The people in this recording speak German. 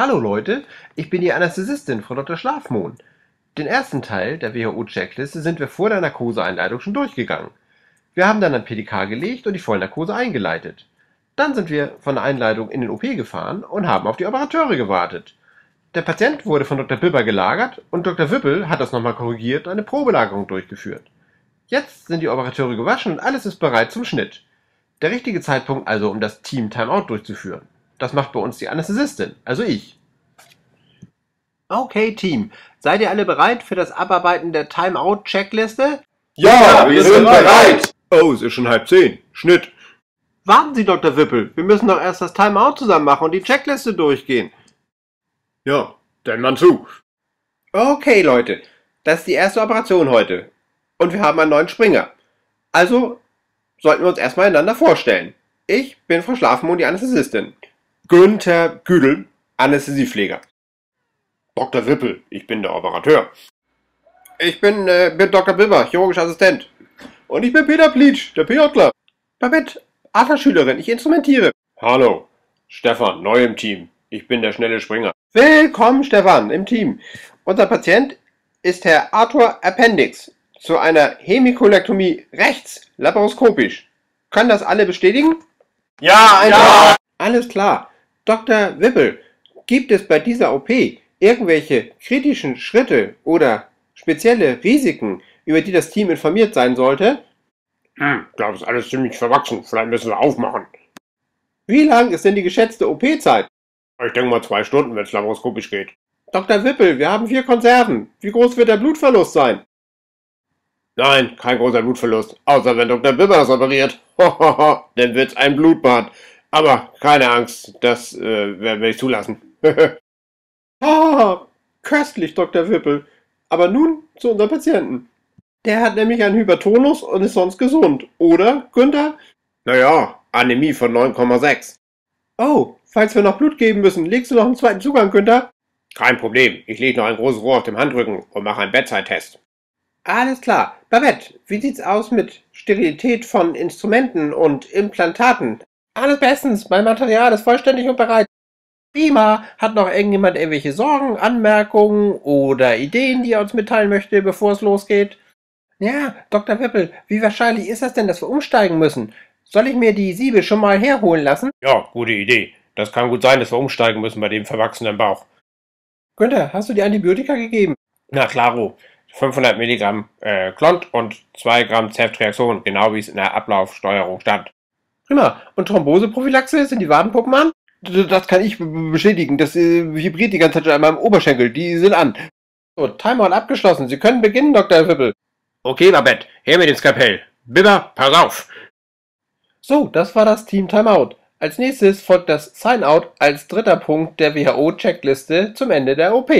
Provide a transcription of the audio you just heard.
Hallo Leute, ich bin die Anästhesistin, Frau Dr. Schlafmohn. Den ersten Teil der WHO-Checkliste sind wir vor der Narkoseeinleitung schon durchgegangen. Wir haben dann ein PDK gelegt und die Vollnarkose eingeleitet. Dann sind wir von der Einleitung in den OP gefahren und haben auf die Operateure gewartet. Der Patient wurde von Dr. Bibber gelagert und Dr. Wippel hat das nochmal korrigiert und eine Probelagerung durchgeführt. Jetzt sind die Operateure gewaschen und alles ist bereit zum Schnitt. Der richtige Zeitpunkt also, um das Team Timeout durchzuführen. Das macht bei uns die Anästhesistin, also ich. Okay, Team. Seid ihr alle bereit für das Abarbeiten der Timeout-Checkliste? Ja, wir sind bereit. Oh, es ist schon halb zehn. Schnitt. Warten Sie, Dr. Wippel. Wir müssen doch erst das Timeout zusammen machen und die Checkliste durchgehen. Ja, dann mal zu. Okay, Leute. Das ist die erste Operation heute. Und wir haben einen neuen Springer. Also sollten wir uns erstmal einander vorstellen. Ich bin Frau Schlafmond, die Anästhesistin. Günther Güdel, Anästhesiepfleger. Dr. Wippel, ich bin der Operateur. Ich bin, äh, bin Dr. Bibber, chirurgischer Assistent. Und ich bin Peter Pleatsch, der PJler. Babette, ATA-Schülerin, ich instrumentiere. Hallo, Stefan, neu im Team. Ich bin der schnelle Springer. Willkommen, Stefan, im Team. Unser Patient ist Herr Arthur Appendix zu einer Hemikolektomie rechts, laparoskopisch. Können das alle bestätigen? Ja, ja. Alles klar. Dr. Wippel, gibt es bei dieser OP irgendwelche kritischen Schritte oder spezielle Risiken, über die das Team informiert sein sollte? Hm, glaube, ist alles ziemlich verwachsen. Vielleicht müssen wir aufmachen. Wie lang ist denn die geschätzte OP-Zeit? Ich denke mal zwei Stunden, wenn es laparoskopisch geht. Dr. Wippel, wir haben vier Konserven. Wie groß wird der Blutverlust sein? Nein, kein großer Blutverlust. Außer wenn Dr. Bibber das operiert. Dann wird's ein Blutbad. Aber keine Angst, das äh, werden wir nicht zulassen. Ah, köstlich, Dr. Wippel. Aber nun zu unserem Patienten. Der hat nämlich einen Hypertonus und ist sonst gesund, oder, Günther? naja, Anämie von 9,6. Oh, falls wir noch Blut geben müssen, legst du noch einen zweiten Zugang, Günther? Kein Problem. Ich lege noch ein großes Rohr auf dem Handrücken und mache einen Bedside-Test. Alles klar. Babette, wie sieht's aus mit Sterilität von Instrumenten und Implantaten? Alles bestens. Mein Material ist vollständig und bereit. Prima. Hat noch irgendjemand irgendwelche Sorgen, Anmerkungen oder Ideen, die er uns mitteilen möchte, bevor es losgeht? Ja, Dr. Wippel, wie wahrscheinlich ist das denn, dass wir umsteigen müssen? Soll ich mir die Siebe schon mal herholen lassen? Ja, gute Idee. Das kann gut sein, dass wir umsteigen müssen bei dem verwachsenen Bauch. Günther, hast du die Antibiotika gegeben? Na klaro. 500 Milligramm äh, Klont und 2 Gramm Ceftriaxon, genau wie es in der Ablaufsteuerung stand. Prima. Und Thromboseprophylaxe, sind die Wadenpuppen an? Das kann ich bestätigen. Das äh, vibriert die ganze Zeit an meinem Oberschenkel. Die sind an. So, Timeout abgeschlossen. Sie können beginnen, Dr. Wippel. Okay, Babette, her mit dem Skapell. Bibber, pass auf. So, das war das Team Timeout. Als nächstes folgt das Sign-Out als dritter Punkt der WHO-Checkliste zum Ende der OP.